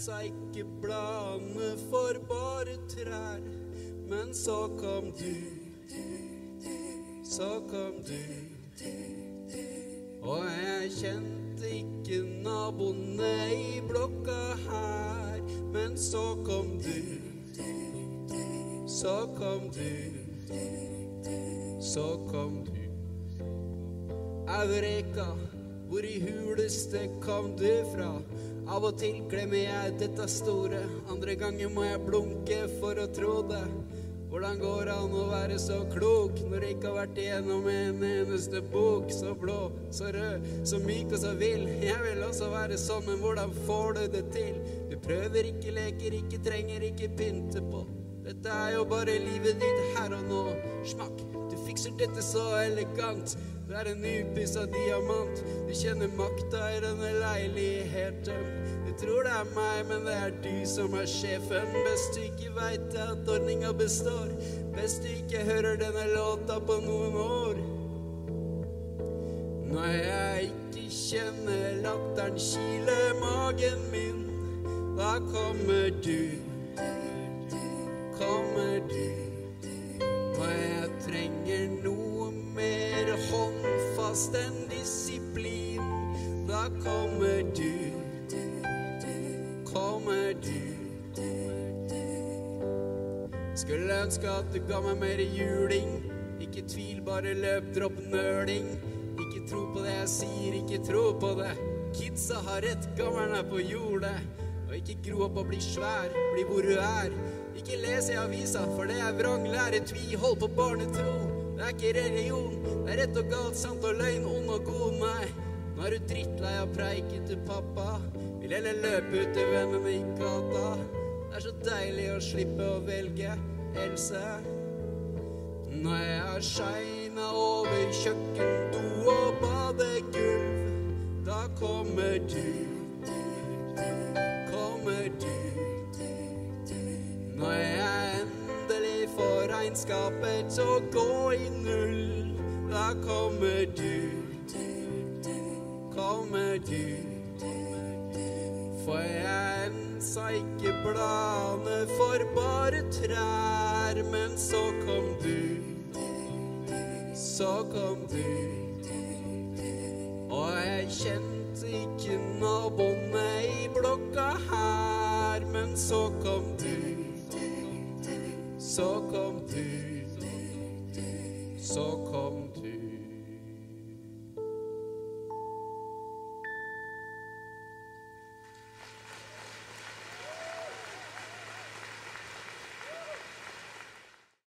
sa ikke bladene for bare trær. Men så kom du, så kom du. Og jeg kjente ikke naboene i blokka her. Men så kom du, så kom du, så kom du. Eureka, hvor i huleste kom du fra? Av og til glemmer jeg dette store, andre ganger må jeg blunke for å tro det. Hvordan går det an å være så klok når det ikke har vært igjennom en eneste bok? Så blå, så rød, så myk og så vill. Jeg vil også være sånn, men hvordan får du det til? Du prøver ikke, leker ikke, trenger ikke pynte på. Dette er jo bare livet ditt her og nå. Smakk, du fikser dette så elegant. Du er en nypussa diamant. Du kjenner makta i denne leiligheten. Du tror det er meg, men det er du som er sjefen. Best du ikke veit at ordninga består. Best du ikke hører denne låta på noen år. Når jeg ikke kjenner latteren kile magen min, da kommer du, kommer du. Og jeg trenger noe mer håndfast enn disiplin. Da kommer du, kommer du. Skulle ønske at du ga meg mer juling. Ikke tvil, bare løp, dropp nøling. Ikke tro på det jeg sier, ikke tro på det. Kidsa har rett, gammer'n er på jordet. Og ikke gro opp og bli svær, bli hvor du er. Ikke les i avisa, for det er vranglære, tvihold på barnetro. Det er ikke religion, det er rett og galt, sant og løgn, ond og god, nei. Nå er du drittlei av preiket til pappa. Vil heller løpe ut til vennene i gata. Det er så deilig å slippe å velge Else. Når jeg har shina over kjøkkendo og badegulv, da kommer du, regnskapet til å gå i null, da kommer du, kommer du. For jeg ensa ikke bladene for bare trær, men så kom du, så kom du. Og jeg kjente ikke naboene i blokka her, men så kom du, så kom du, så kom du.